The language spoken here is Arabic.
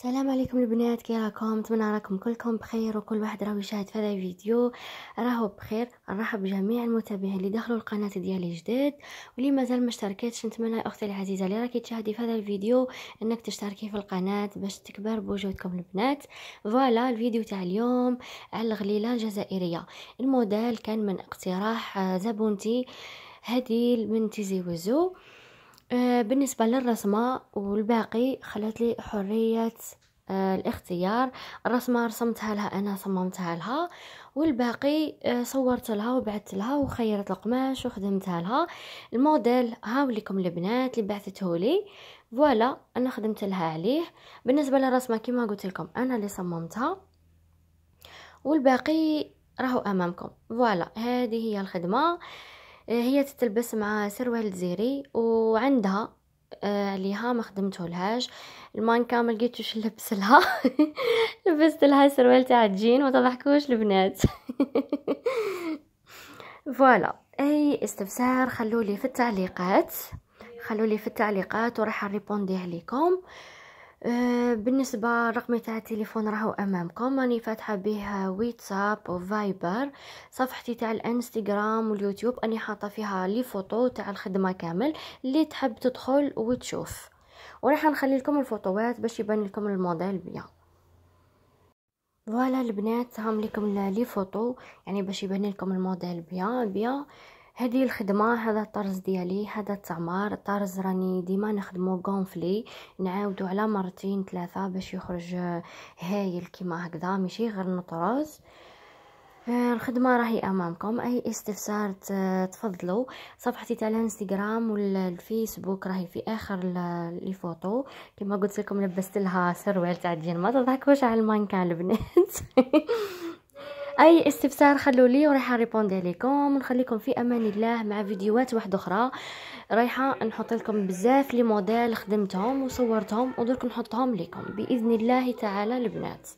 السلام عليكم البنات كي راكم؟ نتمنى راكم كلكم بخير وكل واحد راهو يشاهد في هذا الفيديو راهو بخير نرحب بجميع المتابعين اللي دخلوا القناة ديالي جديد واللي مازال ما اشتركتش نتمنى أختي العزيزة اللي راكي تشاهدي في هذا الفيديو إنك تشتركي في القناة باش تكبر بوجودكم البنات. voilà الفيديو تاع اليوم على الغليلة الجزائرية. الموديل كان من اقتراح زبونتي هدي من تيزي وزو. بالنسبة للرسمة والباقي خلت لي حرية آه، الاختيار. الرسمة رسمتها لها أنا صممتها لها. والباقي آه، صورت لها وبعثت لها وخيرت القماش وخدمتها لها. الموديل هاو لكم البنات اللي بعثته لي. voilà أنا خدمت لها عليه. بالنسبة للرسمة كما قلت لكم أنا اللي صممتها. والباقي راهو أمامكم. voilà هذه هي الخدمة. هي تتلبس مع سروال زيري وعندها آه، عليها ما خدمته لهاش. المانكا ما لقيتوش نلبس لها. لبست لها سروال تاع الجين ما تضحكوش البنات. voilà. أي استفسار خلولي في التعليقات. خلولي في التعليقات وراح نريبوندي عليكم آه، بالنسبة رقمي تاع التليفون راهو امامكم راني فاتحة به واتساب وفايبر صفحتي تاع الانستغرام واليوتيوب أني حاطة فيها les photos تاع الخدمة كامل اللي تحب تدخل وتشوف. وراح نخلي لكم الفوتوات باش يبان لكم الموديل بيان. voilà البنات هم لكم les photos يعني باش يبان لكم الموديل بيان بيان. هذه الخدمة هذا الطرز ديالي هذا التعمار. الطرز راني ديما نخدمو gonflé نعاودو على مرتين ثلاثة باش يخرج هايل كيما هكذا ماشي غير نطرز آه، الخدمة راهي أمامكم. أي استفسار تفضلوا. صفحتي تاع الانستغرام والفيسبوك راهي في آخر les photos. كما قلت لكم لبست لها سروال تاع الجين ما تضحكوش على المانكان البنات. أي استفسار خلوا لي ورايحة répondre عليكم. ونخليكم في أمان الله مع فيديوهات واحدة أخرى. رايحة نحط لكم بزاف les modèles خدمتهم وصورتهم ودرك نحطهم لكم بإذن الله تعالى البنات.